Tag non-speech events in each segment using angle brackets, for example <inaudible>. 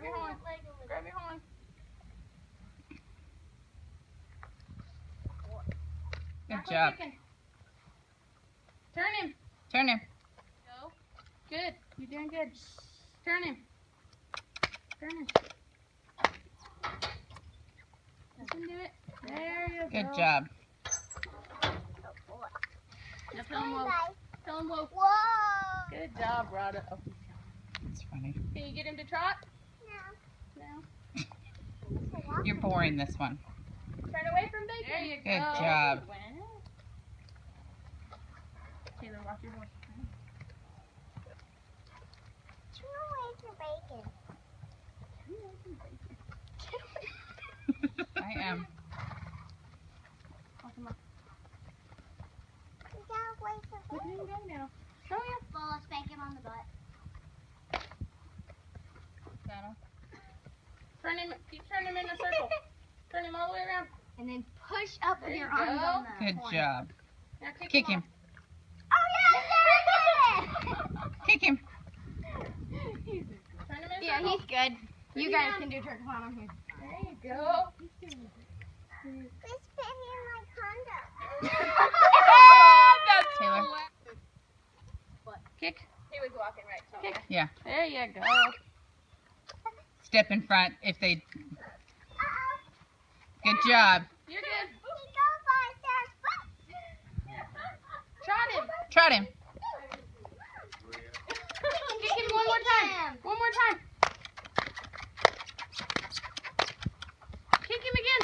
Grab your horn. Grab your horn. Good job. chicken. Turn him. Turn him. Go. Good. You're doing good. Turn him. Turn him. You can do it. There you Good go. job. Now tell him whoa. Tell him whoa. Whoa! Good job, Reata. Oh, That's funny. can you get him to trot? No. No. You're boring this one. Turn away from bacon. There you go. Good job. Taylor, watch your horse. Turn away from bacon. I am. Oh, come on. You gotta wait for Look at him bacon. go now. Show ya. Well, let's bacon on the butt. Saddle. Turn him. Keep turning him in And then push up There with you your arms go. on the Good horn. job. Now kick, Kick him. him. Oh, yeah, <laughs> Kick him. off. Turn him Yeah, he's good. Put You guys down. can do turn. Come on, I'm. There you go. Please fit in my condom. <laughs> That's Taylor. Kick. He was walking right. So Kick. Yeah. There you go. Step in front if they. Good job. You're good. He goes by Sarah's butt. Trot him. Trot him. Kick him one more time. One more time. Kick him again.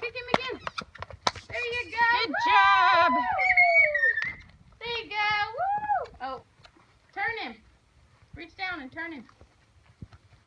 Kick him again. There you go. Good job. There you go. Woo. Oh, turn him. Reach down and turn him.